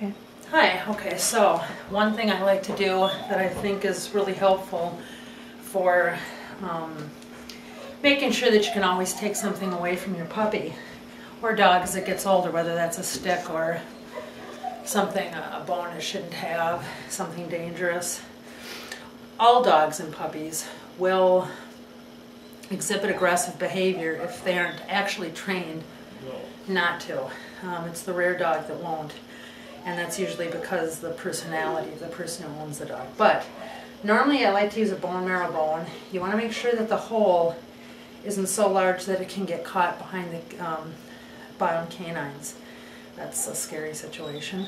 Okay. Hi, okay, so one thing I like to do that I think is really helpful for um, making sure that you can always take something away from your puppy or dog as it gets older, whether that's a stick or something a bone it shouldn't have, something dangerous. All dogs and puppies will exhibit aggressive behavior if they aren't actually trained not to. Um, it's the rare dog that won't and that's usually because the personality of the person who owns the dog. But normally I like to use a bone marrow bone. You want to make sure that the hole isn't so large that it can get caught behind the um, bottom canines. That's a scary situation.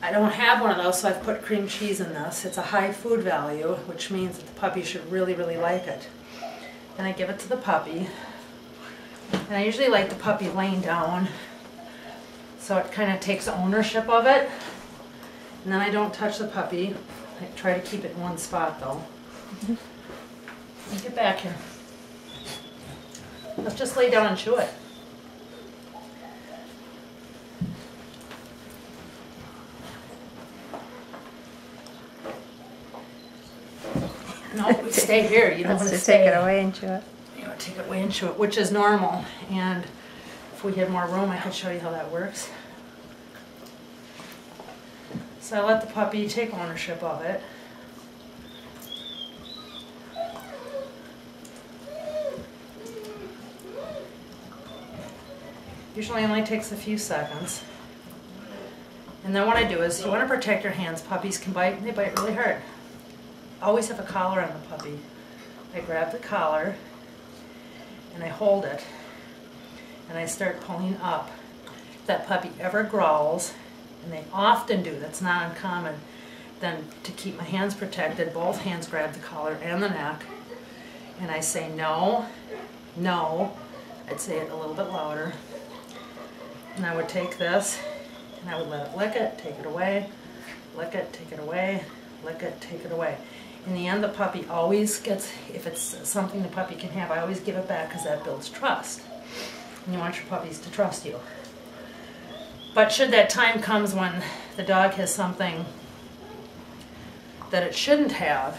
I don't have one of those, so I've put cream cheese in this. It's a high food value, which means that the puppy should really, really like it. And I give it to the puppy. And I usually like the puppy laying down so it kind of takes ownership of it. And then I don't touch the puppy. I try to keep it in one spot though. Get back here. Let's just lay down and chew it. No, stay here. You don't Let's want to stay. take it away and chew it. You know, take it way into it, which is normal. And if we had more room, I could show you how that works. So I let the puppy take ownership of it. Usually only takes a few seconds. And then what I do is, you want to protect your hands. Puppies can bite, and they bite really hard. Always have a collar on the puppy. I grab the collar, and I hold it, and I start pulling up. If that puppy ever growls, and they often do, that's not uncommon, then to keep my hands protected, both hands grab the collar and the neck, and I say no, no, I'd say it a little bit louder, and I would take this, and I would let it lick it, take it away, lick it, take it away, lick it, take it away. In the end, the puppy always gets, if it's something the puppy can have, I always give it back because that builds trust. And you want your puppies to trust you. But should that time comes when the dog has something that it shouldn't have,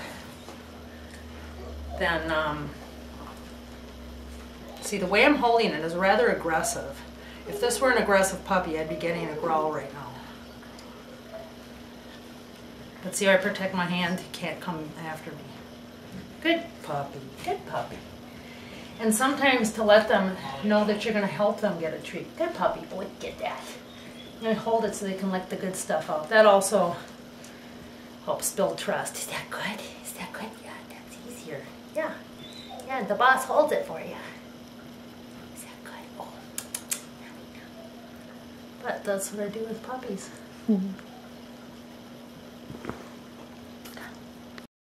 then, um, see, the way I'm holding it is rather aggressive. If this were an aggressive puppy, I'd be getting a growl right now. But see, I protect my hand, he can't come after me. Good puppy, good puppy. And sometimes to let them know that you're going to help them get a treat. Good puppy, boy, get that. And hold it so they can lick the good stuff out. That also helps build trust. Is that good? Is that good? Yeah, that's easier. Yeah. Yeah, the boss holds it for you. Is that good? Oh. But that's what I do with puppies. Mhm.